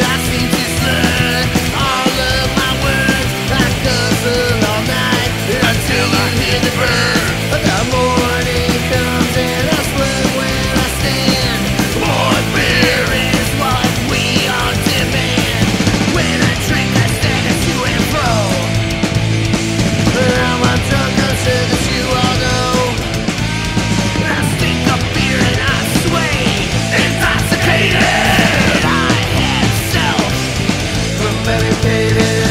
last baby.